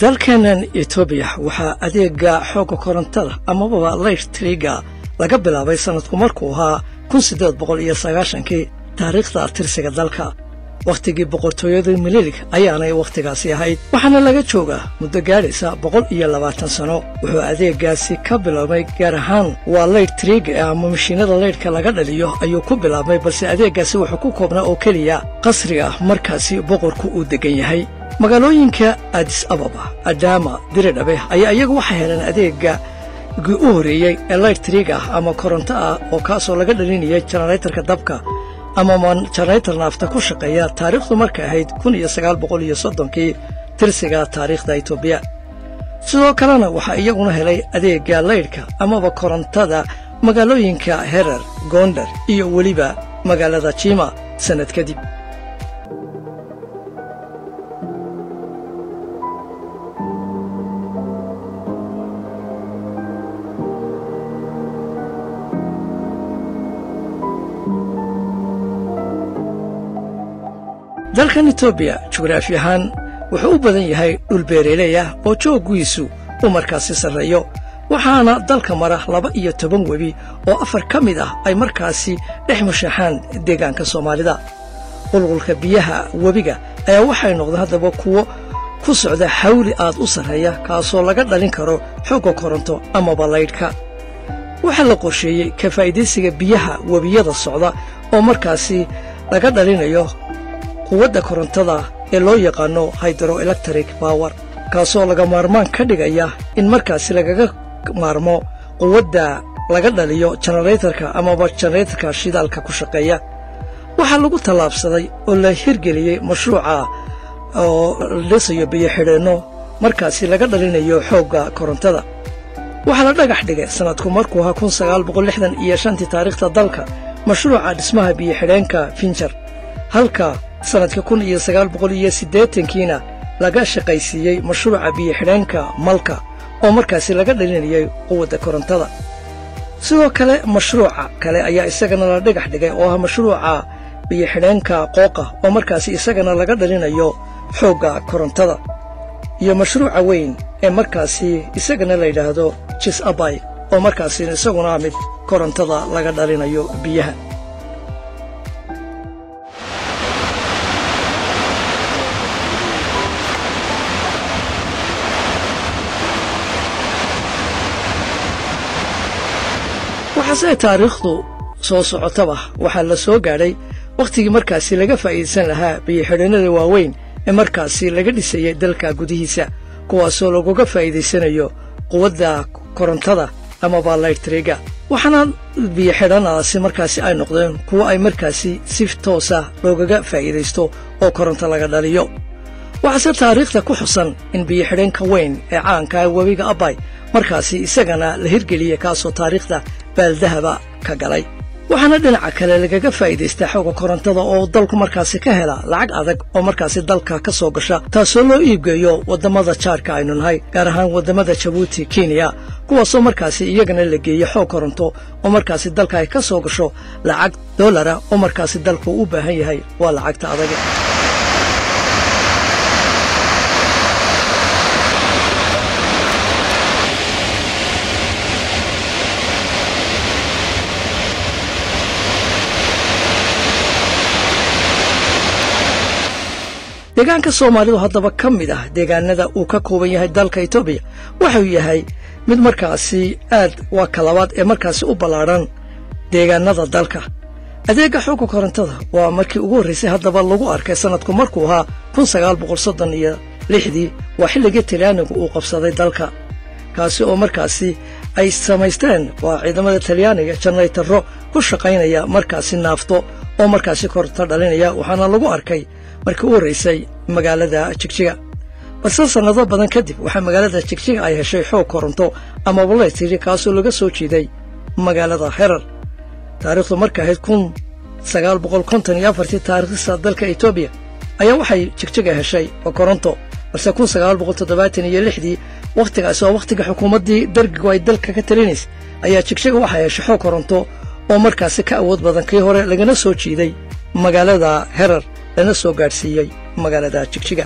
dalkeennan etoobiya waxaa adeega xoogga korontada amababa laytriga laga bilaabay sannadku markuu ahaa sagaashankii taariikhda tirsiga dalka. Wakhtigii boqortooyada mililig ayaanay wakhtigaasi ahayd waxaana laga joogaa muddo gaadhaysa boqol iyo labaatan sanno wuxuu adeeggaasi ka biloobmay gaar ahaan waa laytriga ama mashiinada laydhka laga dhaliyo ayuu ku bilaabmay balse adeeggaasi wuxuu ku koobnaa oo keliya qasriga markaasi boqorku uu deggan yahay magaalooyinka adis ababa adaama diridhabe ayaa iyagu waxay heleen adeegga gii u horreeyey ee laytriga ah ama koronto ah oo kaasoo laga dhalinayay jenaraytarka dabka ama janaraytar naafta ku shaqeeya taariikhdu markay ahayd kun iyo sagaal boqol iyo soddonkii tirsiga taariikhda etoobiya sidoo kalena waxaa iyaguna helay adeegga laydhka amaba korontada magaalooyinka herer goondar iyo weliba magaalada jiima sannad kadib dalkan etoobiya jugraafi ahaan wuxuu u badan yahay dhul beereley ah oo jooggiisu uu markaasi sarreeyo waxaana dalka mara laba iyo toban webi oo afar ka mid ah ay markaasi dhex mushaxaan deegaanka soomaalida. Qulqulka biyaha webiga ayaa waxay noqdeen haddaba kuwo ku socda xawli aad u sarreeya kaasoo laga dhalin karo xoogga koronto amaba laydhka waxaa la qorsheeyey ka faa'iidaysiga biyaha webiyada socda oo markaasi laga dhalinayo quwadda korontada ee loo yaqaanno hydroelectric bower kaasoo laga maarmaan ka dhigaya in markaasi lagaga maarmo quwadda laga dhaliyo jenaraytarka amaba jenaraytarka shidaalka ku shaqeeya. Waxaa lagu tallaabsaday oo la hirgeliyey mashruuca oo dhisayo biyo-xidheenno markaasi laga dhalinayo xoogga korontada. Waxaa la dhagax dhigay sannadku markuu ahaa kun sagaal boqol lixdan iyo shantii taariikhda dalka mashruuca dhismaha biyo-xidheenka finjar halka sannadka kun iyo sagaal boqol iyo siddeetankiina laga shaqaysiiyey mashruuca biyo-xidheenka malka oo markaasi laga dhalinayay quwadda korontada. Sidoo kale mashruuca kale ayaa isagana la dhagax dhigay oo ah mashruuca biyo-xidheenka qooqa oo markaasi isagana laga dhalinayo xoogga korontada. Iyo mashruuca weyn ee markaasi isagana la yidhaahdo jis abay oo markaasi isaguna mid korontada laga dhalinayo biyaha waxaase taariikhdu soo socotaba waxaa la soo gaadhay wakhtigii markaasi laga faa'iidaysan lahaa biyo-xidheennada waaweyn ee markaasi laga dhisayay dalka gudihiisa kuwaasoo laguga faa'iidaysanayo quwadda korontada amaba laytriga waxaana biyo-xidhannadaasi markaasi ay noqdeen kuwo ay markaasi si toosa loogaga faa'iidaysto oo koronto laga dhaliyo waxaase taariikhda ku xusan in biyo-xidheenka weyn ee caanka webiga abbay markaasi isagana la hirgeliyey kaasoo taariikhda baaldahaba ka galay. Waxaana dhinaca kale lagaga faa'iidaystaa xooga korontada oo dalku markaasi ka hela lacag adag oo markaasi dalka ka soo gasha taasoo loo iibgeeyo waddamada jaarka aynu nahay gaar ahaan waddamada jabuuti kenya kuwaasoo markaasi iyagana la geeyo xoog koronto oo markaasi dalka ay ka soo gasho lacag dollara oo markaasi dalku u baahan yahay waa lacagta adag deegaanka soomaalidu haddaba ka mid ah deegaanada uu ka kooban yahay dalka etoobiya wuxuu yahay mid markaasi aad waa ka labaad ee markaasi u ballaadhan deegaannada dalka. Adeegga xoogga korontada waa markii ugu horraysay haddaba lagu arkay sannadku markuu ahaa kun sagaal boqol soddon iyo lixdii waa xilligii talyaanigu uu qabsaday dalka. Kaasi oo markaasi ay samaysteen waa ciidamada talyaaniga janaytarro ku shaqaynaya markaasi naafto oo markaasi koronto dhalinaya waxaana lagu arkay markii u horraysay magaalada jigjiga balse sannado badan kadib waxaa magaalada jigjiga ay heshay xoog koronto ama balaytiri kaasoo laga soo jiiday magaalada herar. Taariikhdu marka ahayd kun sagaal boqol konton iyo afartii taariikhda dalka etoobiya ayaa waxay jigjiga heshay koronto. Balse kun sagaal boqol toddobaatan iyo lixdii wakhtigaasi oo wakhtiga xukuumaddii dargigu ay dalka ka talinaysay ayaa jigjiga waxay heshay xoog koronto oo markaasi ka awood badan kii hore lagana soo jiiday magaalada herar lana soo gaadhsiiyey magaalada jigjiga.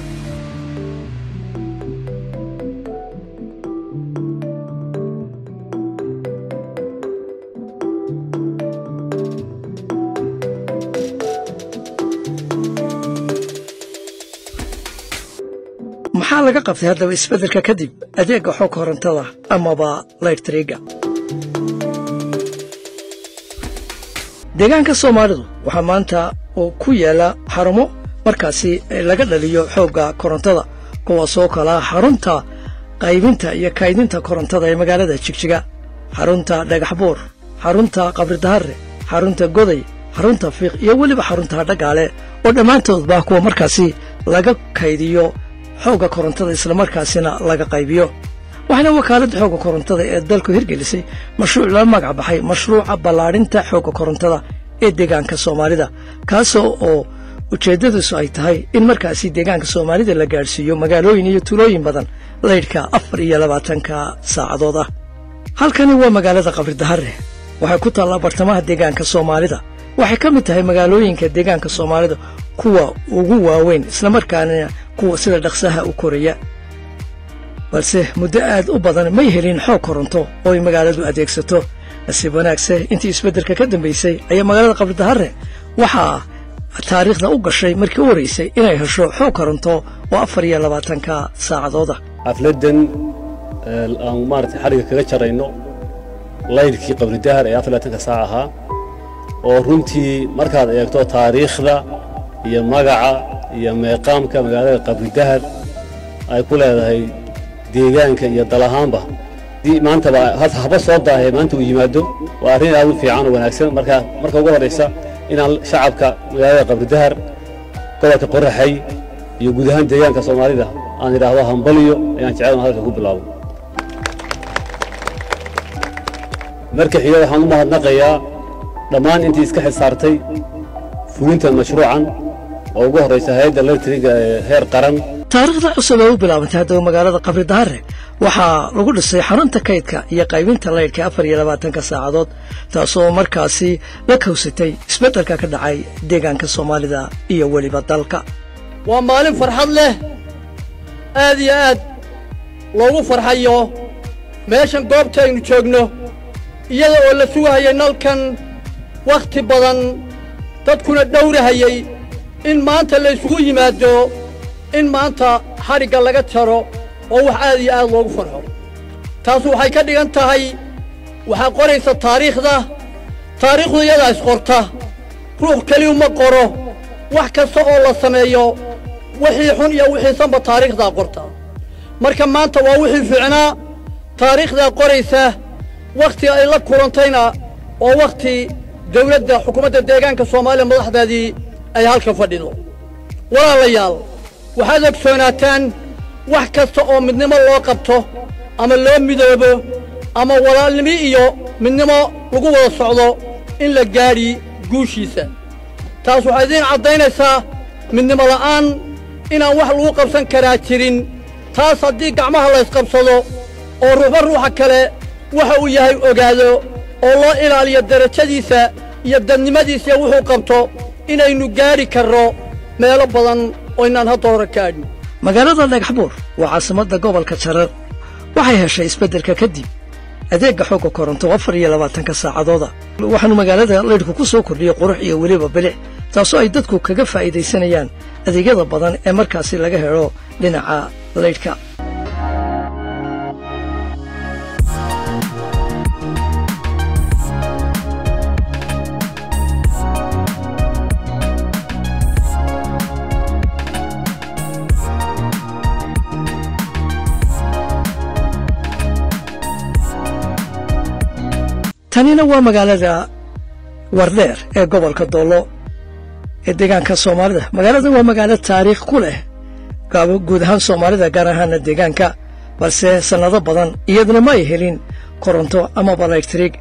Maxaa laga qabtay haddaba isbeddelka kadib? Adeegga xoog korontada amaba laytrigga deegaanka soomaalidu waxaa maanta oo ku yaalla xarumo. Markaasi laga dhaliyo xoogga korontada kuwaasoo kalaa xarunta qaybinta iyo kaydinta korontada ee magaalada jigjiga. Xarunta dhagaxbuur xarunta qabridaharre xarunta goday xarunta fiiq iyo weliba xarunta dhagaale oo dhammaantoodba kuwa markaasi laga kaydiyo xoogga korontada islamarkaasina laga qaybiyo. Waxaana wakaaladda xoogga korontada ee dalku hirgelisay mashruuc la magac baxay mashruuca ballaadhinta xoogga korontada ee deegaanka soomaalida. Kaasoo oo ujeeddadiisu ay tahay in markaasi deegaanka soomaalida la gaadhsiiyo magaalooyin iyo tulooyin badan laydhka afar iyo labaatanka saacadood ah halkani waa magaalada qabridaharre. Waxay ku taallaa bartamaha deegaanka soomaalida. Waxay ka mid tahay magaalooyinka deegaanka soomaalida kuwa ugu waaweyn islamarkaana kuwa sida dhaqsaha u koraya balse muddo aad u badan may helin xoog koronto oo ay magaaladu adeegsato nasiib wanaagse intii isbeddelka ka dambaysay ayaa magaalada qabridaharre waxaa taariikhda u gashay markii u horraysay inay hesho xoog koronto oo afar iyo labaatanka saacadooda. Xafladdan aan maaragtay xadhigga kaga jarayno laydhkii qabridahar ee afar labaatanka saac ahaa oo runtii markaad eegto taariikhda iyo magaca iyo meeqaamka magaalada qabridahar ay ku leedahay deegaanka iyo dal ahaanba maantaba haba soo daahee maanta uu yimaado waa arrin aad u fiican oo wanaagsan. Marka marka ugu horraysa inaan shacabka magaalada qabridahar gobolka qoraxay iyo guud ahaan deegaanka soomaalida aan idhaahdo hambaliyo ayaan jecel halka ku bilaabo. Marka xiga waxaan u mahadnaqayaa dhammaan intii iska xisaartay fulinta mashruucan oo ugu horraysa hay'adda electriga ee heer qaran taariikhda cusub ee u bilaabantay haddaba magaalada qabridaharre waxaa lagu dhisay xarunta kaydka iyo qaybinta laydhka afar iyo labaatanka saacadood taasoo markaasi la kawsatay isbeddelka ka dhacay deegaanka soomaalida iyo weliba dalka. Waa maalin farxad leh aad iyo aad loogu farxayo meeshan goobtaynu joogno iyada oo la sugahayay nalkan wakhti badan dadkuna dhowrahayey in maanta la isugu yimaado in maanta xadhigga laga jaro oo wax aad iyo aad loogu farxo. Taas waxay ka dhigan tahay waxaa qoraysa taariikhda. Taariikhdu iyadaa isqorta ruux keliyu ma qoro. Wax kasta oo la sameeyo wixii xun iyo wixii sanba taariikhdaa qorta. Marka maanta waa wixii fiicnaa taariikhdaa qoraysa. Wakhtiga ay la kulantayna oo wakhti dawladda xukuumadda deegaanka soomaaliya madaxdeedii ay halka fadhido. Walaalayaal waxaad ogsoonaataan wax kasta oo midnimo loo qabto ama loo midoobo ama walaalnimo iyo midnimo lagu wada socdo in la gaadhi guushiisa. Taas waxay idiin caddaynaysaa midnimo la'aan inaan wax lagu qabsan karaa jirin taas haddii gacmaha laysqabsado oo ruuxba ruuxa kale waxa uu yahay ogaado oo loo ilaaliyo darajadiisa iyo dadnimadiisa wuxuu qabto inaynu gaadhi karno meelo badan oo inaan hadda hore gaadhin magaalada dhagaxbuur waa caasimadda gobolka jarar waxay heshay isbeddelka kadib adeegga xoogga koronto afar iyo labaatanka saacadooda. Waxaanu magaalada laydhku ku soo kordhiyey qurux iyo weliba bilic taasoo ay dadku kaga faa'iidaysanayaan adeegyada badan ee markaasi laga helo dhinaca laydhka tanina waa magaalada wardheer ee gobolka doollo ee deegaanka soomaalida magaalada waa magaalo taariikh ku leh guud ahaan soomaalida gaar ahaana deegaanka balse sannado badan iyaduna ma ay helin koronto amaba laydhtirig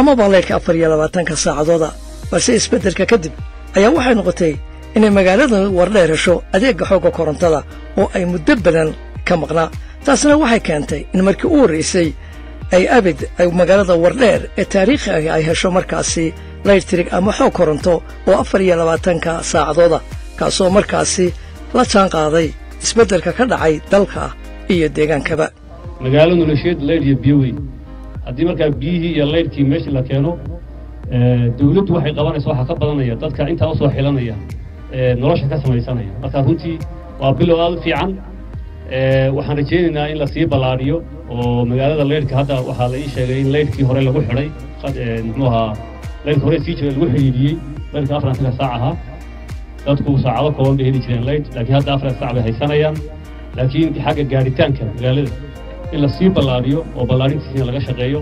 amaba laydhka afar iyo labaatanka saacadooda balse isbeddelka kadib ayaa waxay noqotay inay magaalada wardheer hesho adeegga xoogga korontada oo ay muddo badan ka maqnaa taasna waxay keentay in markii u horraysay ay abid ay magaalada wardheer ee taariikhi ahi ay hesho markaasi laydhtirig ama xoog koronto oo afar iyo labaatanka saacadooda kaasoo markaasi la jaan qaaday isbeddelka ka dhacay dalka iyo deegaankaba. Magaalo nolosheed laydh iyo biyo wey haddii markaa biyihii iyo laydhkii meeshii la keeno dawladdu waxay qabanaysa waxaa ka badanaya dadka intaa u soo xilanaya nolosha ka samaysanaya. Marka runtii waa bilow aad u fiican waxaan rajaynaynaa in lasii ballaadhiyo oo magaalada laydhka hadda waxaa la ii sheegay in laydhkii hore lagu xidhay muxuu ahaa laydhka hore sii jiray lagu xidhiidhiyey laydhka afartanka saac ahaa dadku saacado kooban bay heli jireen laydh laakiin hadda afartan saac bay haysanayaan laakiin xagga gaadhitaanka magaalada in lasii ballaadhiyo oo ballaadhintiisina laga shaqeeyo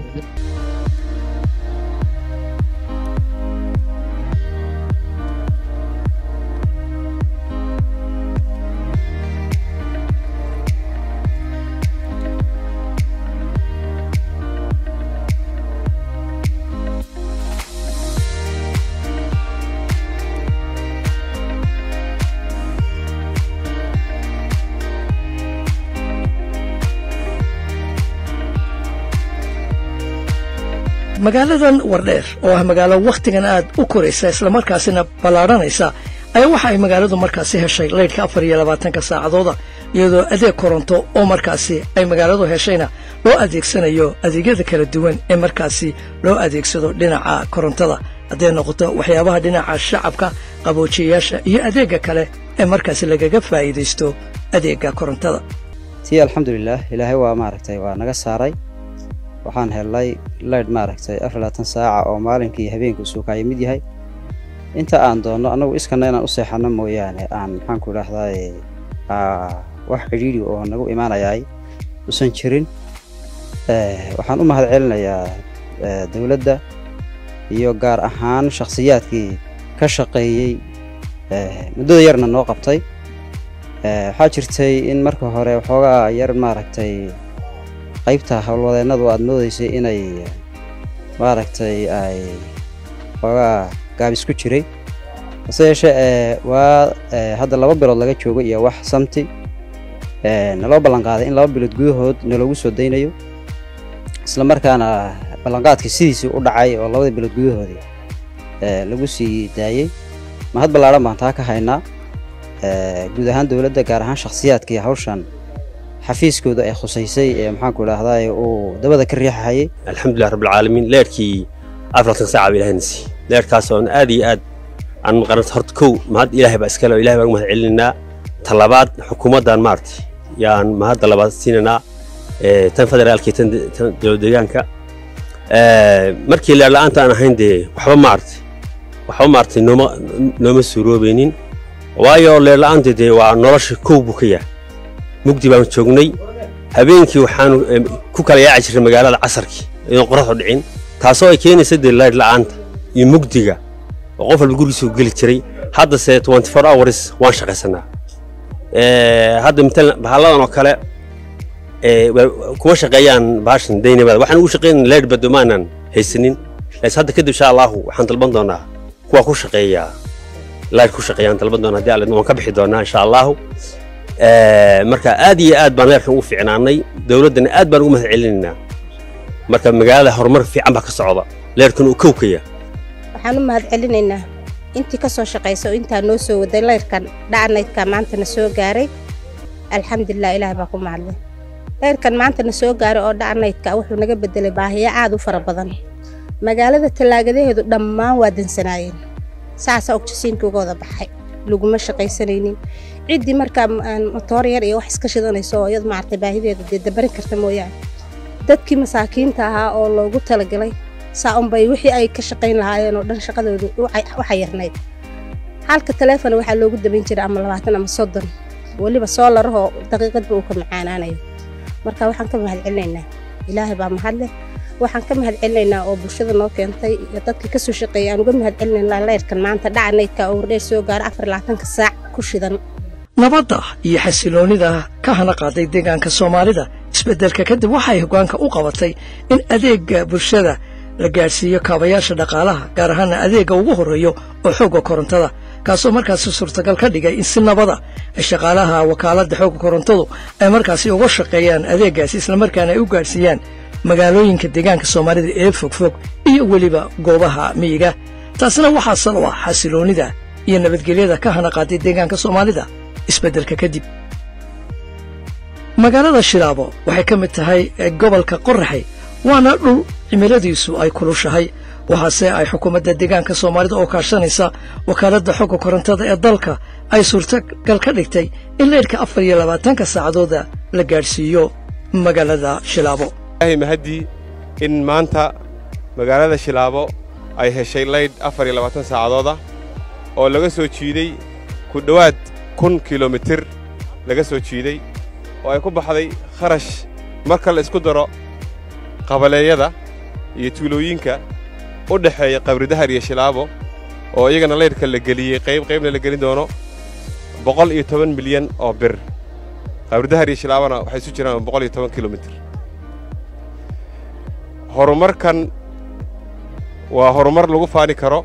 magaaladan wardheer oo ah magaalo wakhtigan aad u koraysa islamarkaasina ballaadhanaysa ayaa waxa ay magaaladu markaasi heshay laydhka afar iyo labaatanka saacadooda iyadoo adeeg koronto oo markaasi ay magaaladu heshayna loo adeegsanayo adeegyada kala duwan ee markaasi loo adeegsado dhinaca korontada. Hadday noqoto waxyaabaha dhinaca shacabka qaboojiyayaasha iyo adeegga kale ee markaasi lagaga faa'iidaysto adeegga korontada. Tii alxamdulilaah ilaahay waa maaragtay waa naga saaray waxaan helnay laydh maaragtay afar labaatan saaca oo maalinkii habeenku suukaaya mid yahay. Inta aan doonno annagu iskana inaan u seexanno mooyaane aan maxaanku idhaahdaay wax cidhiidhi oo nagu imaanayaay usan jirin. Waxaan u mahad celinayaa dowladda iyo gaar ahaan shakhsiyaadkii ka shaqeeyey muddada yarna noo qabtay. Waxaa jirtay in marka hore waxoogaa yar maaragtay qaybta howlwadeennadu aad moodaysay inay maaragtay ay xoogaa gaabis ku jiray. Hase yeeshee waa hadda laba bilood laga joogo iyo wax samti naloo ballanqaaday in laba bilood gudahood naloogu soo daynayo isla markaana ballanqaadkii sidiisii u dhacay oo labadii bilood gudahoodii lagu sii daayey mahad ballaadhan baan taa ka haynaa guud ahaan dowladda gaar ahaan shakhsiyaadkii hawshan xafiiskooda ay khusaysay ee maxaanku idhaahdaa uu dabada ka riixahayay alxamdulilah rabbilcaalamiin leerkii afartan saaca ba ilahayna siiyey leerkaas oon aad iyo aad aan maqanata horta kow mahad ilaahay baa iskale ilahay baan ugu mahad celinaynaa. Talabaad xukuumaddan maaragtay yaan mahadda labaad siinaynaa tan federaalka iyo tan dowlad deegaanka. Markii leer la'aanta aan ahayn dee waxba maaragtay waxba maaragtay nooma nooma suuroobaynin. Waayo leer la'aanta dee waa nolosha kow buu ka yahay mugdi baan joognay. Habeenkii waxaanu ku kala yaaci jirnay magaalada casarkii idoon qoraxdu dhicin. Taasoo ay keenaysa dee laydh la'aanta iyo mugdiga oo qof walba gurigiisu geli jiray. Haddase twenty four hours waan shaqaysanaa. Hadda matalan bahalladan oo kale kuma shaqeeyaan baashan daynabada waxaan ugu shaqeynaa laydh badomaanan haysanin laakiin hadda kadib insha allahu waxaan dalban doonaa kuwa ku shaqeeya laydh ku shaqeeyaan dalban doonaa. Haddii alle waan ka bixi doonaa insha allahu marka aad iyo aad baan leerkan ugu fiicnaanay. Dowladdana aad baan ugu mahad celinaynaa marka magaalada horumar fiican baa ka socda. Leerkan uu kowkaya waxaan u mahad celinaynaa intii ka soo shaqaysa oo intaa noo soo waday leyrkan dhacnaydka maantana soo gaaray. Alxamdulilah ilaah baa ku mahadlay leyrkan maantana soo gaaray oo dhacnaydka wuxuu naga bedelay baahiyo aad u fara badan. Magaalada tallaagadaheedu dhammaan waa dansanaayeen. Saasaa ogjasiinkugooda baxay. Laguma shaqaysanaynin ciddii markaa motoor yar iyo wax iska shidanayso oo iyad maaragtay baahideeda dee dabarin karta mooyaane. Dadkii masaakiinta ahaa oo loogu talagalay saa unbay wixii ay ka shaqayn lahaayeen oo dhan shaqadoodu u xayirnayd halka taleefon waxaa loogu dabayn jiray ama labaatan ama soddon weliba soolarahoo daqiiqadba uu ka macaanaanayo. Marka waxaan ka mahad ilaahay baa mahadleh waxaan ka mahad oo bulshada noo keentay iyo dadkii ka soo shaqeeyay aan uga mahad celinaynaa maanta dhacanaydka oo wardheer soo gaara afar labaatanka saac ku shidan nabadda iyo xasiloonnida ka hana qaaday deegaanka soomaalida isbeddelka kadib waxay hoggaanka u qabatay in adeegga bulshada la gaadhsiiyo kaabayaasha dhaqaalaha gaar ahaana adeegga ugu horreeyo oo xoogga korontada kaasoo markaasi suurtagal ka dhigay in si nabada ay shaqaalaha wakaaladda xoogga korontadu ay markaasi uga shaqeeyaan adeeggaasi islamarkaana ay u gaadhsiiyaan magaalooyinka deegaanka soomaalida ee fogfog iyo weliba goobaha miyiga. Taasina waxaa sal u ah xasiloonnida iyo nabadgelyada ka hana qaaday deegaanka soomaalida isbeddelka kadib. Magaalada shilaabo waxay ka mid tahay gobolka qoraxay waana dhul cimiladiisu ay kulushahay waxaase ay xukuumadda deegaanka soomaalida oo kaashanaysa wakaaladda xogga korontada ee dalka ay suurtagal ka dhigtay in leydhka afar iyo labaatanka saacadooda la gaadhsiiyo magaalada shilaabo mahaddii in maanta magaalada shilaabo ay heshay laydh afar iyo labaatan saacadooda oo laga soo jiiday ku dhowaad kun kilomitir laga soo jiiday oo ay ku baxday kharash. Marka la isku daro qabaleeyada iyo tuulooyinka u dhexeeya qabridahar iyo shilaabo oo iyagana laydhka la geliyey qayb qaybna la gelin doono boqol iyo toban milyan oo bir. Qabridahar iyo shilaabona waxay isu jiraan boqol iyo toban kilomitir horumarkan waa horumar lagu faani karo.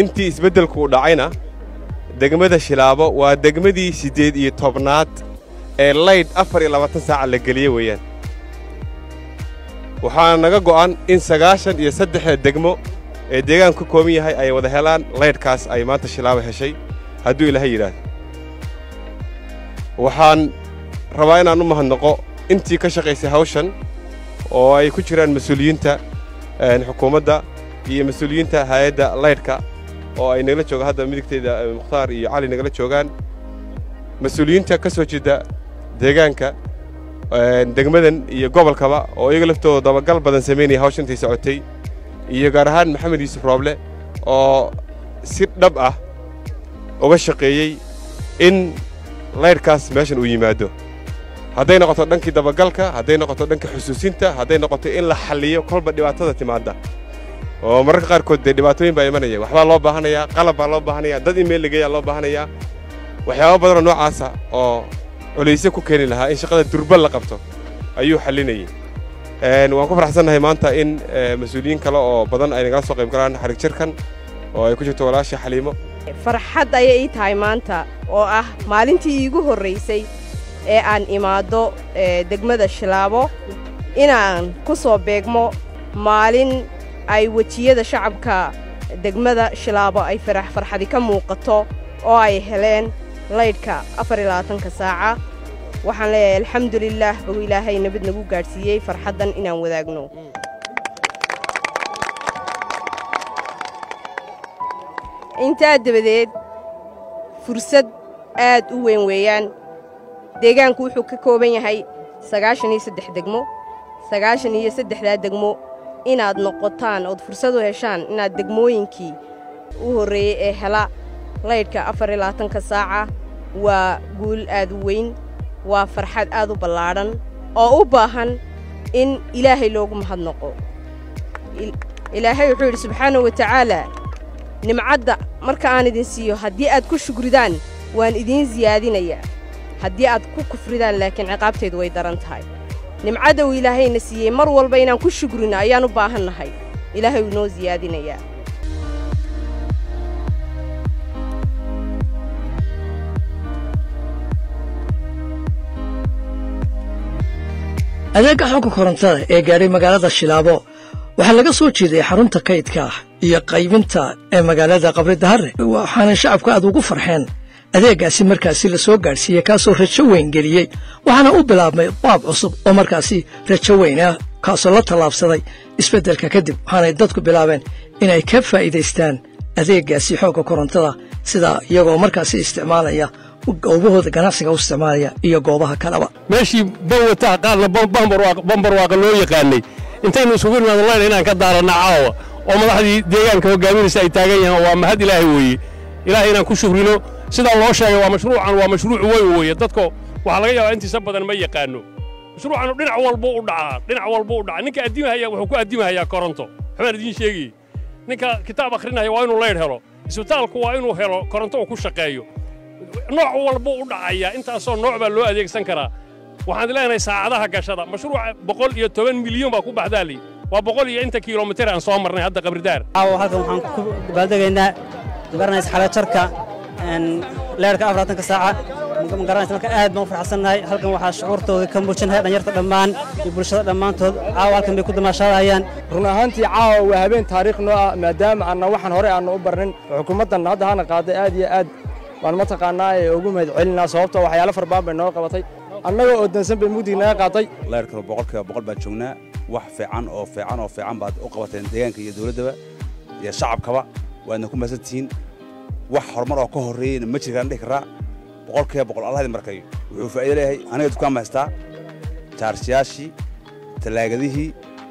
Intii isbeddelku u dhacayna degmada shilaabo waa degmadii siddeed iyo tobnaad ee laydh afar iyo labaatan saaca la geliye weeyaan. Waxaa naga go'an in sagaashan iyo saddexda degmo ee deegaanku ka kooban yahay ay wada helaan laydhkaas ay maanta shilaabo heshay hadduu ilaahay yidhaahdo. Waxaan rabaa inaan u mahadnaqo intii ka shaqaysay hawshan oo ay ku jiraan mas'uuliyiinta xukuumadda iyo mas'uuliyiinta hay'adda laydhka oo ay nagala jooga hadda midigteyda mukhtaar iyo cali nagala joogaan. Mas'uuliyiinta ka soo jeeda deegaanka degmadan iyo gobolkaba oo iyaga laftooda dabagal badan samaynaya hawsha intay socotay. Iyo gaar ahaan maxamed yuusuf rooble oo si dhab ah uga shaqeeyey in laydhkaas meeshan uu yimaado. Hadday noqoto dhankii dabagalka hadday noqoto dhanka xusuusinta hadday noqoto in la xalliyo kolba dhibaatada timaadda oo mararka qaarkood dee dhibaatooyin baa imanaya. Waxbaa loo baahanayaa qalab baa loo baahanayaa dad in meel lageeyaa loo baahanayaa. Waxyaaba badanoo noocaasa oo culaysyo ku keeni lahaa in shaqada durba la qabto ayuu xallinayey waan ku faraxsannahay maanta in mas'uuliyiin kale oo badan ay nagala soo qayb galaan xarig jirkan oo ay ku jirto walaasha xaliimo. Farxad ayay ii tahay maanta oo ah maalintii iigu horraysay ee aan imaaddo degmada shilaabo. Inaan ku soo beegmo maalin ay wejiyada shacabka degmada shilaabo ay farax farxadi ka muuqato oo ay heleen laydhka afar iyo labaatanka saaca. Waxaan leeyahay alxamdulilaah ou ilaahay nabad nagu gaadhsiiyey farxaddan inaan wadaagno. Intaa dabadeed fursad aad u weyn weeyaan. Deegaanku wuxuu ka kooban yahay sagaashan iyo saddex degmo sagaashan iyo saddexdaa degmo inaad noqotaan ood fursad u heshaan inaad degmooyinkii u horreeyey ee hela laydhka afar iyo labaatanka saaca waa guul aad u weyn waa farxad aad u ballaadhan oo u baahan in ilaahay loogu mahadnaqo. Ilaahay wuxuu yidhi subxaanahu wa tacaalaa nimcadda marka aan idin siiyo haddii aad ku shugridaan waan idiin siyaadinayaa haddii aad ku kufridaan laakiin ciqaabteedu way daran tahay nimcadda uu ilaahayna siiyey mar walba inaan ku shugrino ayaan u baahan nahay. Ilaahay wuu inoo siyaadinayaa adeegga xogga korontada ee gaadhay magaalada shilaabo waxaa laga soo jeeday xarunta kaydka ah iyo qaybinta ee magaalada qabridahare waxaana shacabku aad ugu farxeen adeeggaasi markaasi la soo gaadhsiiyey kaasoo rajo weyn geliyey. Waxaana u bilaabmay baab cusub oo markaasi rajo weyn ah kaasoo la tallaabsaday isbeddelka kadib waxaanay dadku bilaabeen inay ka faa'iidaystaan adeeggaasi xoogga korontada sida iyagoo markaasi isticmaalaya goobahooda ganacsiga u isticmaalaya iyo goobaha kaleba. Meeshii bawataha qaarna bambarwaaqa loo yaqaanay. Intaynu isugu nimaado layna inaan ka daaranna caawa oo madaxdii deegaanka hogaaminaysa ay taagan yahaan waa mahad ilaahay weeye. Ilaahay inaan ku shukrino sidaa loo sheegay waa mashruucan waa mashruuc weyn weeye dadko waxaa laga yaabaa intiisa badan ma yaqaano mashruucanu dhinac walba u dhacaa dhinac walba u dhacaa ninka addimahaya wuxuu ku addimahayaa koronto waxbaan idiin sheegayey ninka kitaab akhrinaya waa inuu laydh helo isbitaalku waa inuu helo koronto uu ku shaqeeyo nooc walba u dhacaya intaasoo nooc baa loo adeegsan karaa waxaan leenahay saacadaha gashada mashruuca boqol iyo toban milyan baa ku baxdaa waa boqol iyo inta kilomitir aan soo marnay hadda qabridaar halkan waxaan ku dabaaldegaynaa magaranaysa xalajarka leerka afaraatanka saaca magaranaysa marka aad baan u farxsannahay halkan waxaa shucuurtooda ka muujinahay dhalinyarta dhammaan iyo bulshada dhammaantood. Caawa halkan bay ku damaashaadayaan run ahaantii caawa waa habeen taariikh noo ah maadaama aanna waxaan hore aanna u barnin xukuumaddan hadda hana qaaday aad iyo aad. Baan mataqaannaa ee ugu mahad celinaa sababtoo waxyaalo farbaan bay noo qabatay. Annaga oo dansan bay mugdig naga qaaday leerkana boqolkiiba boqol baan joognaa wax fiican oo fiican oo fiican baad u qabateen deegaanka iyo dowladdaba iyo shacabkaba waadna ku mahadsan tihiin wax horumar oo ka horreeyeyna ma jirkaan dhihi karaa boqolkiiba boqol allah idin markayo wuxuu faa'iido leeyahay. Aniga dukaan haystaa jaarshayaashii tallaagadihii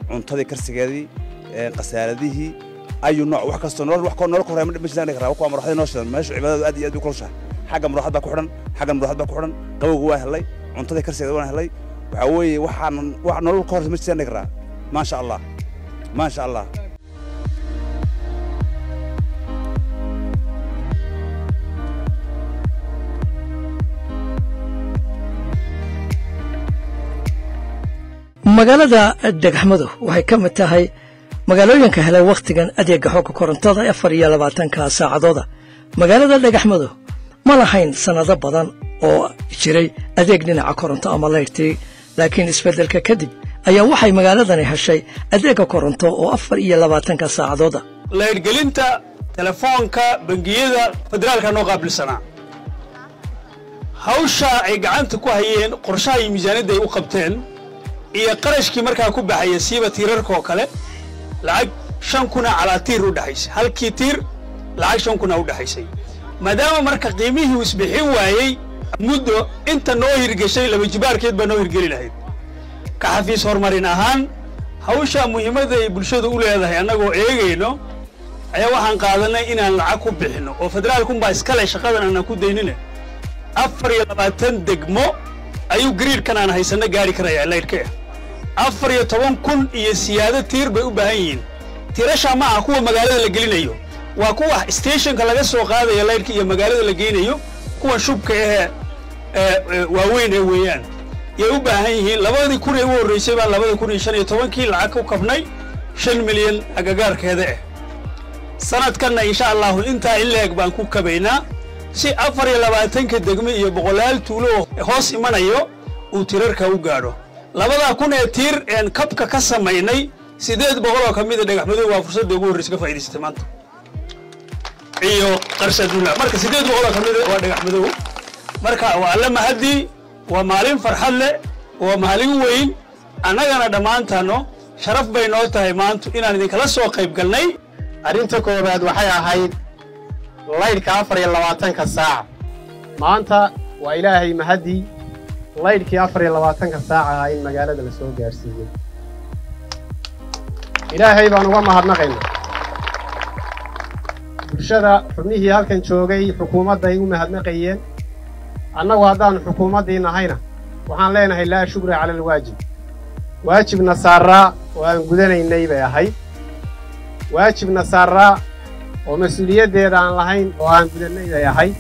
cuntadii karsigeedii khasaaradihii ayu nooc wax kastoo nolol wax nolol ka horreeya ma jirtaan dhihi karaa kuwa maraxadii noo shidan meesha cibaadadu aad iyo aad u kulushahay xagga maraxad baa ku xidhan xagga maraxad baa ku xidhan. Qabowga waa helay cuntadii karsigeeda waan helay. Waxaa weeye waxaan wax nolol ka horreeya ma jirtaan dhihi karaa maasha allah. Maasha allah magaalada dhagaxmadu waxay ka mid tahay magaalooyinka helay wakhtigan adeegga xogga korontada afar iyo labaatanka saacadooda. Magaalada dhagaxmadu ma lahayn sannado badan oo jiray adeeg dhinaca koronto ama layrtii laakiin isbeddelka kadib ayaa waxay magaaladani heshay adeegga koronto oo afar iyo labaatanka saacadooda. Laydhgelinta telefoonka bangiyada federaalka noo qaabilsanaa. Hawsha ay gacanta ku hayeen qorshaha miisaaniyadda ay u qabteen iyo qarashkii markaa ku baxaya siiba tiirarka oo kale lacag shan kuna calaa tiir u dhexaysay halkii tiir lacag shan kuna u dhexaysay maadaama marka qiimihii isbixin waayey muddo inta noo hirgeshay laba jibaarkeed baa noo hirgeli lahayd. Ka xafiis horumarin ahaan hawsha muhiimadda ay bulshadu u leedahay annagoo eegayno ayaa waxaan qaadanay inaan lacag ku bixinno oo federaalkunbaa iskale shaqadan aanan ku daynine. Afar iyo labaatan degmo ayuu gariirkan aan haysanno gaari karayaa laydhka afar iyo toban kun iyo siyaado tiir bay u baahan yihiin. Tiirashaa ma aha kuwa magaalada la gelinayo. Waa kuwa stethonka laga soo qaadaya laydhka iyo magaalada la geynayo kuwa shubka ahee waaweyn ee weeyaan. Yay u baahan yihiin. Labadii kun ee u horraysay baan labada kun iyo shan iyo tobankii lacag ku kabnay shan milyan agagaarkeeda ah sanadkanna insha allahu intaa in leeg baan ku kabaynaa si afar iyo labaatanka degme iyo boqolaal tuulo oo hoos imanayo uu tirarka u gaadho labadaa kun ee tiir een kabka ka samaynay siddeed boqol oo ka mida dhagaxmadow waa fursadda ugu horraysa ka faa'idaysatay maanta. Iyo qarsadula marka siddeed boqol oo ka mida waa dhagaxmadow marka waa alla mahadii waa maalin farxad leh waa maalin weyn. Annagana dhammaantanno sharaf bay noo tahay maantu inaan idinkala soo qayb galnay. Arrinta koowaad waxay ahayd laydhka afar iyo labaatanka saaca maanta waa ilaahay mahaddii laydhkii afar iyo labaatanka saaca in magaalada la soo gaadhsiiyey ilaahay baan uga mahadnaqaynaa. Bulshada xubnihii halkan joogay xukuumadday u mahadnaqayeen annagu haddaannu xukuumaddii nahayna waxaan leenahay laa shukra cala alwaajib. Waajibna saaraa oo aan gudanaynay bay ahayd waajibna saaraa oo mas'uuliyaddeeda aan lahayn oo aan gudannay bay ahayd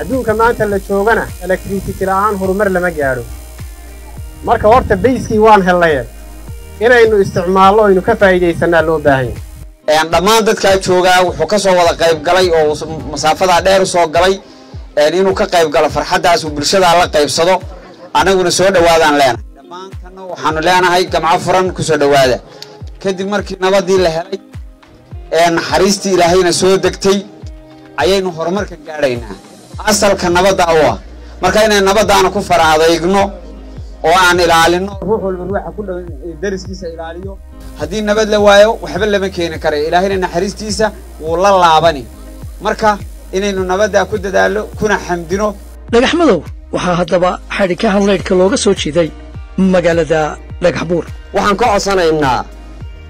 adduunka maanta la joogana elektricity la'aan horumar lama gaadho. Marka horta bayskii waan hellaye inaynu isticmaallo aynu ka faa'iidaysannaa loo baahan yahay. Dhammaan dadkaa joogaa wuxuu ka soo wada qayb galay oo masaafadaa dheer u soo galay. Inuu ka qayb galo farxaddaas uu bulshadaa la qaybsado annaguna soo dhowaadaan leenahay. Dhammaantanna waxaannu leenahay gamco furan ku soo dhowaada kadib markii nabaddii la helay ee naxariistii ilaahayna soo degtay ayaynu horumarka gaadhaynaa asalka nabadda u ah. Marka inay nabaddaana ku fara adeygno oo aan ilaalinno ruux walba ruuxa ku dhow dariskiisa ilaaliyo. Haddii nabad la waayo waxba lama keeni karayo ilaahayna naxariistiisa wuu la laabani. Marka inaynu nabaddaa ku dadaallo kuna xamdino. Dhagaxmadow waxaa haddaba xadhikahan laydhka looga soo jeeday magaalada dhagaxbuur waxaan ka codsanaynaa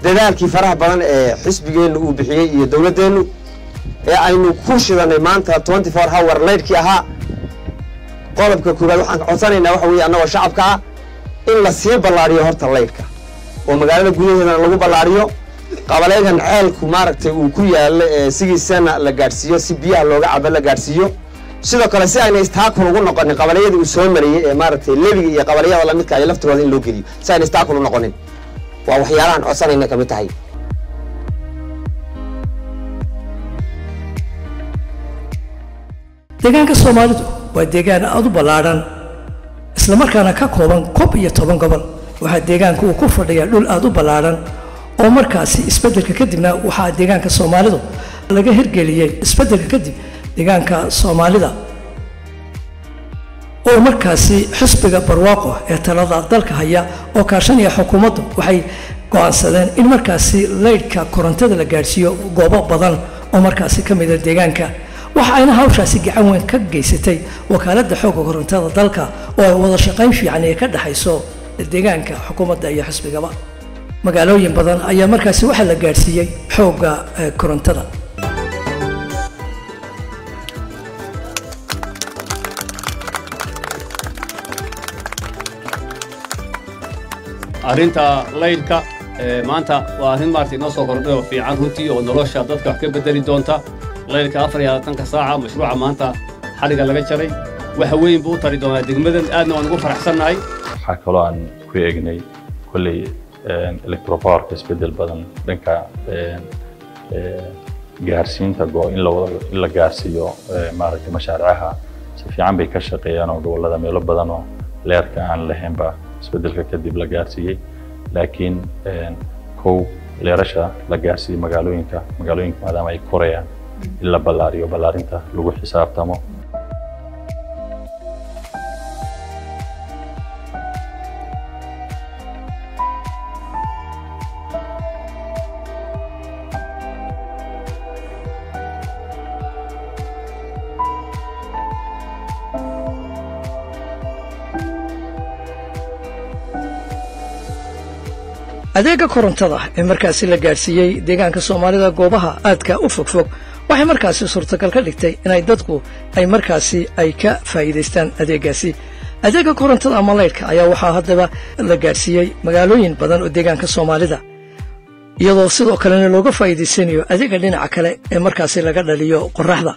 dadaalkii faraha badan ee xisbigeennu uu bixiyey iyo dowladdeennu ee aynu ku shidannay maanta twenty four hour laydhkii ahaa. Qodobka koowaad waxaan codsanaynaa waxa weeye annagoo shacabka ah in la sii ballaadhiyo horta laydhka oo magaalada gudaheedana lagu ballaadhiyo qabaleegan ceelku maaragtay uu ku yaallo ee sigiisana la gaadhsiiyo si biyaha looga cabo la gaadhsiiyo. Sidoo kale si ayna istaakul ugu noqonin qabaleyadii uu soo mariyey ee maaragtay lebiga iyo qabaleyada lamidka ay laftigooda in loo geliyo si ayna istaakul u noqonin. Waa waxyaalahan codsanayna ka mid tahay deegaanka soomaalidu waa deegaan aad u ballaadhan islamarkaana ka kooban kob iyo toban gobol waxaa deegaanka uu ku fadhiyaa dhul aad u ballaadhan oo markaasi isbeddelka kadibna waxaa deegaanka soomaalidu laga hirgeliyey isbeddelka kadib deegaanka soomaalida. Oo markaasi xisbiga barwaaqo ee talada dalka haya oo kaashanaya xukuumaddu waxay go'aansadeen in markaasi leydhka korontada la gaadhsiiyo goobo badan oo markaasi ka mida deegaanka waxa ayna hawshaasi gacan weyn ka geysatay wakaaladda xoogga korontada dalka oo ay wada shaqayn fiican ee ka dhexayso deegaanka xukuumadda iyo xisbigaba. Magaalooyin badan ayaa markaasi waxaa la gaadhsiiyey xoogga korontada. Arrinta laydhka maanta waa arrin maarata inoo soo kordhay oo fiican runtii oo nolosha dadka wax ka beddeli doonta laydhka afar iyo labaatanka saaca mashruuca maanta xadhiga laga jaray. Wax weyn buu u tari doonaa degmadan aadna waan ugu faraxsannahay waxaa kaloo aan ku eegnay kolley electropowerka isbeddel badan dhanka gaarsiinta go in in la gaarsiiyo maaragtay mashaaricaha si fiican bay ka shaqeeyaan oo gobollada meelo badan oo leerka aan lahaynba isbeddelka kadib la gaarsiiyey. Laakiin kow leerasha la gaarsiiyey magaalooyinka magaalooyinka maadaama ay korayaan in la ballaariyo ballaarinta lagu xisaabtamo. Adeega korontada ee markaasi la gaadhsiiyey deegaanka soomaalida goobaha aadka u fogfog waxay markaasi suurtagal ka dhigtay inay dadku ay markaasi ay ka faa'iidaystaan adeeggaasi. Adeegga korontada ama laydhka ayaa waxaa haddaba la gaadhsiiyey magaalooyin badan oo deegaanka soomaalida. Iyadoo sidoo kalena looga faa'iidaysanayo adeegga dhinaca kale ee markaasi laga dhaliyo qorraxda.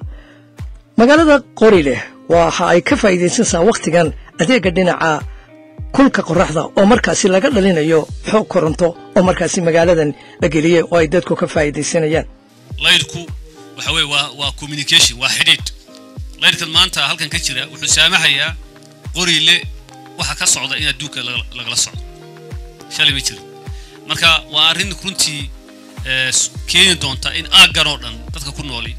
Magaalada qori leh waxa ay ka faa'iidaysanaysaa wakhtigan adeegga dhinaca kulka qorraxda oo markaasi laga dhalinayo xoog koronto oo markaasi magaaladan la geliyey oo ay dadku ka faa'iidaysanayaan waxa weye waa waa communication waa xidhiidh. Laydhkan maanta halkan ka jira wuxuu saamaxayaa qoriile waxa ka socda in adduunka lagala socdo. Shalay ma jirin. Marka waa arrin runtii keeni doonta in aaggan oo dhan dadka ku nooli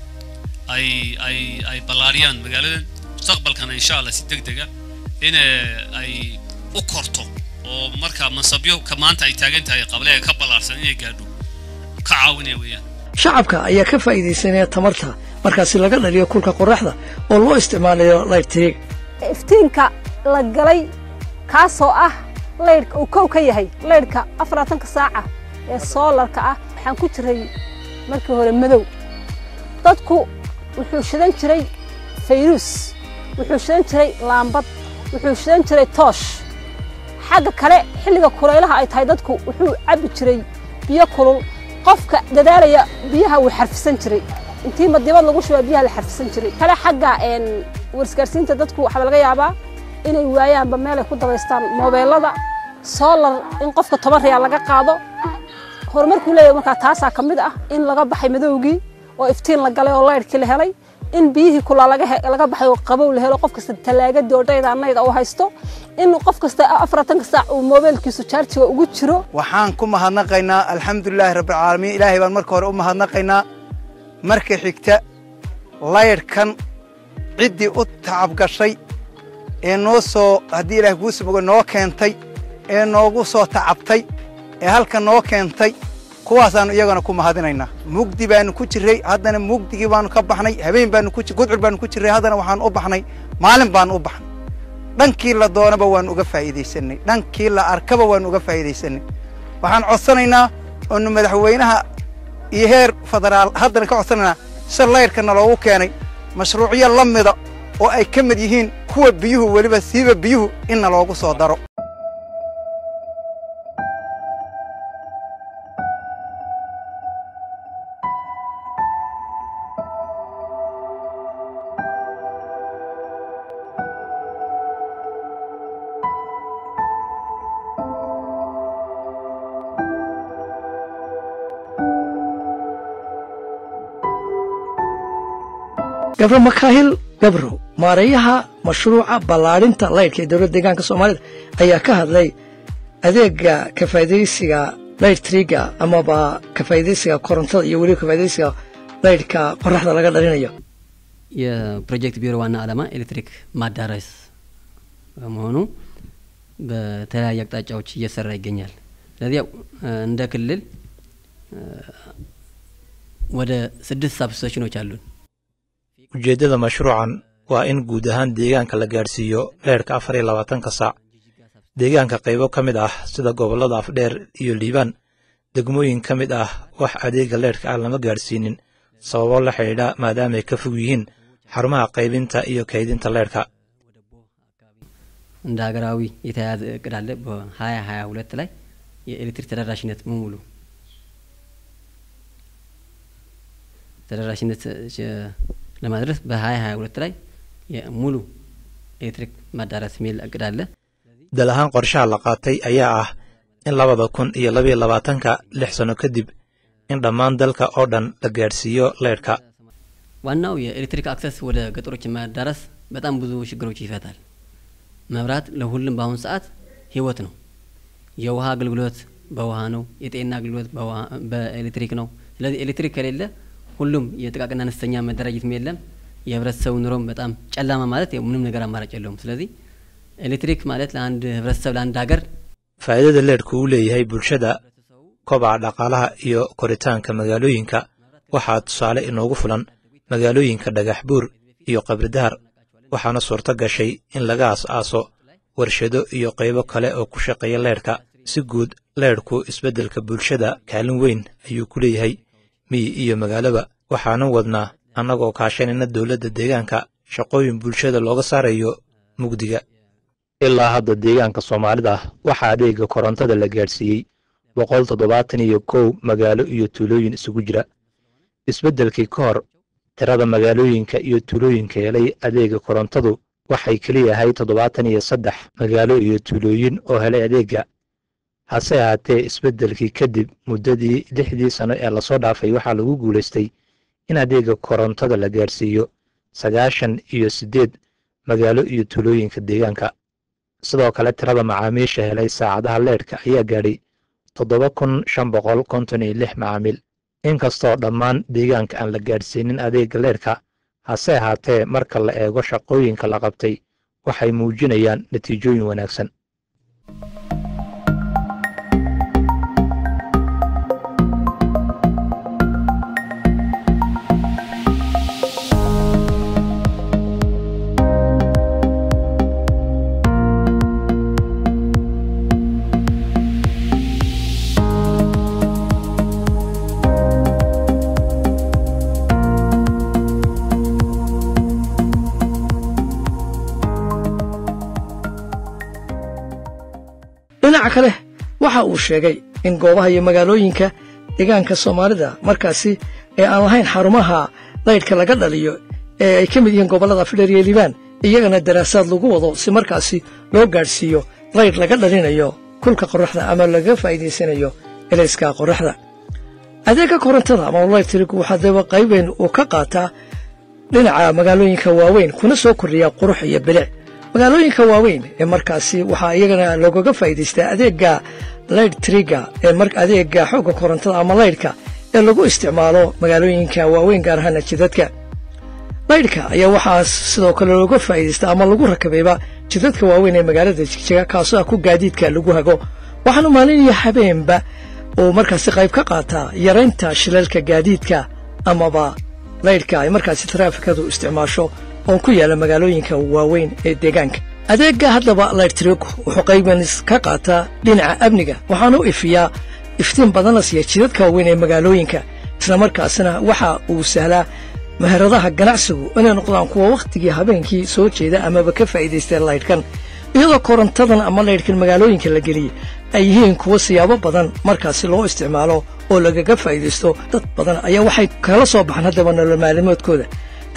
ay ay ay ballaariyaan magaaladan. Mustaqbalkana insha allah si deg dega in ay u korto oo marka mansabyo ka maanta ay taagan tahay qableega ka ballaarsan inay gaadho ka caawinaya weeyaan shacabka ayaa ka faa'iidaysanaya tamarta markaasi laga dhaliyo kulka qorraxda oo loo isticmaalayo laydhtirig iftiinka la galay kaasoo ah laydhka uu kow ka yahay laydhka afaraatanka saaca ee soolarka ah waxaan ku jiray markii hore madow. Dadku wuxuu shidan jiray fayruus wuxuu shidan jiray laambad wuxuu shidan jiray toosh. Xagga kale xilliga kulaylaha ay tahay dadku wuxuu cabbi jiray biyo kulul qofka dadaalaya biyaha wuu xarfisan jiray. Intii madibad lagu shubaa biyaha la xarfisan jiray. Kale xagga warisgaarsiinta dadku waxaa laga yaabaa inay waayaanba meelay ku dabaystaan moobeelada soolar in qofka toban riyaal laga qaado. Horumarkuu leeyahay markaa taasaa ka mid ah in laga baxay madowgii oo iftiin la galay oo laydhkii la helay in biyihii kulaa laga baxay qabow la helo qof kasta talaagadii oo dhaydaanayda uu haysto in qof kasta afartanka saac uu moobeelkiisu jaarjiga ugu jiro. Waxaan ku mahadnaqaynaa alxamdulilaahi rabbilcaalamiin ilaahay baan marka hore u mahadnaqaynaa. Marka xigta laydhkan ciddii u tacabgashay ee noo soo haddii ilaah kuu noo keentay ee noogu soo tacabtay ee halkan noo keentay kuwaasaannu iyagana ku mahadinaynaa mugdi baannu ku jirray haddana mugdigii baannu ka baxnay habeen baannu ku gudcur baannu ku jirray haddana waxaannu u baxnay maalin baannu u baxnay. Dhankii la doonaba waannu uga faa'iidaysanay dhankii la arkaba waannu uga faa'iidaysanay waxaan codsanaynaa oonu madaxweynaha iyo heer federaal haddana ka codsanaynaa sida laydhkana loogu keenay mashruucyo la mida oo ay ka mid yihiin kuwa biyuhu weliba siiba biyuhu inna loogu soo daro gabro makaahil gabrow maareeyaha mashruuca ballaadhinta laydhka ee dowladda deegaanka soomaalida ayaa ka hadlay adeega ka faa'idaysiga laydh triga amaba ka faa'idaysiga korontada iyo weliba ka faa'idaysiga laydhka qoraxda laga dhalinayo የፕሮጀክት ቢሮ ዋና ዓላማ ኤሌክትሪክ ማዳረስ በመሆኑ በተለያዩ አቅጣጫዎች እየሰራ ይገኛል። ስለዚህ ያው እንደ ክልል ወደ ስድስት ሳብስቴሽኖች አሉን። ujeeddada mashruucan waa in guud ahaan deegaanka la gaadhsiiyo leerhka afar iyo labaatanka saac deegaanka qaybo ka mid ah sida gobollada afdheer iyo liibaan degmooyin ka mid ah wax adeega leerhka ah lama gaadhsiinin sababo la xidhiidha maadaamaay ka fog yihiin xarumaha qaybinta iyo kaydinta leerhka እንደ ሀገራዊ የተያያዘ እቅድ አለ። በሀያ ሀያ ሁለት ላይ የኤሌክትሪክ ተደራሽነት ሙሉ ተደራሽነት ለማድረስ በሀያ ሀያ ሁለት ላይ ሙሉ ኤሌክትሪክ ማዳረስ የሚል እቅድ አለ። dal ahaan qorshaha la qaatay ayaa ah in labada kun iyo labayo labaatanka lix sanno kadib in dhammaan dalka oo dhan la gaadhsiiyo leerhka ዋናው የኤሌክትሪክ አክሰስ ወደ ገጠሮች ማዳረስ በጣም ብዙ ችግሮች ይፈታል። መብራት ለሁሉም በአሁኑ ሰዓት ህይወት ነው። የውሃ አገልግሎት በውሃ ነው። የጤና አገልግሎት በኤሌክትሪክ ነው። ስለዚህ ኤሌክትሪክ ከሌለ ሁሉም የጥቃቅና አነስተኛ መደራጀትም የለም። የህብረተሰቡ ኑሮም በጣም ጨለማ ማለት ያው ምንም ነገር አማራጭ የለውም። ስለዚህ ኤሌክትሪክ ማለት ለአንድ ህብረተሰብ ለአንድ ሀገር faa'iidada leerhku uu leeyahay bulshada kobaca dhaqaalaha iyo koritaanka magaalooyinka waxaa tusaale inoogu fulan magaalooyinka dhagax buur iyo qabridahar waxaana suurto gashay in laga as-aaso warshado iyo qaybo kale oo ku shaqeeya leerhka si guud leerhku isbeddelka bulshada kaalin weyn ayuu ku leeyahay miyi iyo magaalaba waxaanan wadnaa annagoo kaashanayna dowladda deegaanka shaqooyin bulshada looga saarayo mugdiga. Ilaa hadda deegaanka soomaalida waxaa adeega korontada la gaadhsiiyey boqol toddobaatan iyo kow magaalo iyo tuulooyin isugu jira. Isbeddelkii ka hor tirada magaalooyinka iyo tuulooyinka helay adeega korontadu waxay keliyahay toddobaatan iyo saddex magaalo iyo tuulooyin oo helay adeega hase ahaatee isbeddelkii kadib muddadii lixdii sano ee la soo dhaafay waxaa lagu guulaystay in adeega korontada la gaadhsiiyo sagaashan iyo siddeed magaalo iyo tuulooyinka deegaanka. Sidoo kale tirada macaamiisha helay saacadaha leedhka ayaa gaadhay toddoba kun shan boqol konton iyo lix macaamiil inkastoo dhammaan deegaanka aan la gaadhsiinin adeega leedhka hase ahaatee marka la eego shaqooyinka la qabtay waxay muujinayaan natiijooyin wanaagsan waxa uu sheegay in goobaha iyo magaalooyinka deegaanka soomaalida markaasi ee aan lahayn xarumaha laydhka laga dhaliyo ee ay ka mid yihiin gobollada fidher iyo liibaan iyagana daraasaad lagu wado si markaasi loo gaadhsiiyo laydh laga dhalinayo kulka qorraxda ama laga faa'iidaysanayo elayska qorraxda. Adeegga korontada ama laytirigu waxaa daba qaybeyn uu ka qaataa dhinaca magaalooyinka waaweyn kuna soo kordhiya qurux iyo bilic. Magaalooyinka waaweyn ee markaasi waxaa iyagana loogaga faa'iidaystaa adeegga laydh triga ee adeegga xoogga korontada ama laydhka ee lagu isticmaalo magaalooyinka waaweyn gaar ahaana jidadka. Laydhka ayaa waxaa sidoo kale looga faa'iidaystaa ama lagu rakabayba jidadka waaweyn ee magaalada jigjiga kaasoo ah ku gaadiidka lagu hago. Waxaana maalin iyo habeenba uu markaasi qayb ka qaataa yaraynta shilalka gaadiidka amaba laydhka ay markaasi taraafikadu isticmaasho oo ku yaalla magaalooyinka waaweyn ee deegaanka adeegga haddaba laydhtrigu wuxuu qaybanis ka qaataa dhinaca amniga waxaana u ifiyaa iftiin badanla siiya jidadka waaweyn ee magaalooyinka. Islamarkaasina waxa uu sahlaa meheradaha ganacsigu inay noqdaan kuwa wakhtigii habeenkii soo jeeda amaba ka faa'iidaystee laydhkan iyadoo korontadan ama laydhkan magaalooyinka la geliyey ay yihiin kuwa siyaabo badan markaasi loo isticmaalo oo lagaga faa'iidaysto dad badan ayaa waxay kala soo baxaan haddaba nolol maalimoodkooda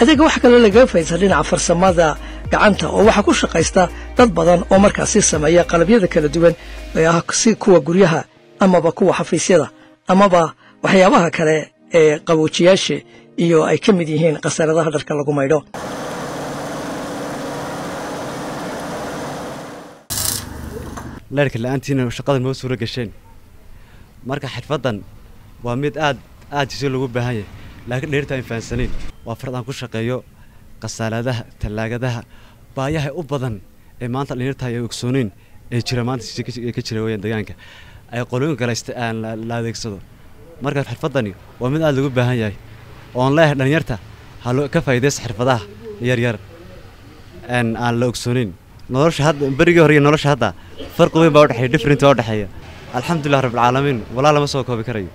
adeegga waxaa kaloo lagaga faa'iidaysta dhinaca farsamada gacanta oo waxaa ku shaqaysta dad badan oo markaasi sameeya qalabyada kala duwan ee ah si kuwa guryaha amaba kuwa xafiisyada amaba waxyaabaha kale ee qaboojiyaasha iyo ay ka mid yihiin khasaradaha dharka lagu maydho. Leerka la'aantiina shaqada noo suuro gasheen marka xirfaddan waa mid aad aad jiso lagu baahan yahay laakiin dheerta aan fahansanayn waa farad aan ku shaqeeyo khasaaladaha tallaagadaha baayaha u badan ee maanta dhallinyarta ay ogsooneyn ee jira maanta ka jira weyaan deegaanka. Ay qolooyin galaysta aan la adeegsado. Marka xirfaddani waa mid aad lagu baahan yahay. Oon leeyahay dhallinyarta ha ka faa'iidaysa xirfadaha yaryar aan la ogsooneyn nolosha hadda berigii hore iyo nolosha hadda farqi weyn baa u dhexeeya different oo dhexeeya. Alxamdulilah rabbilcaalamiin walaa lama soo koobi karayo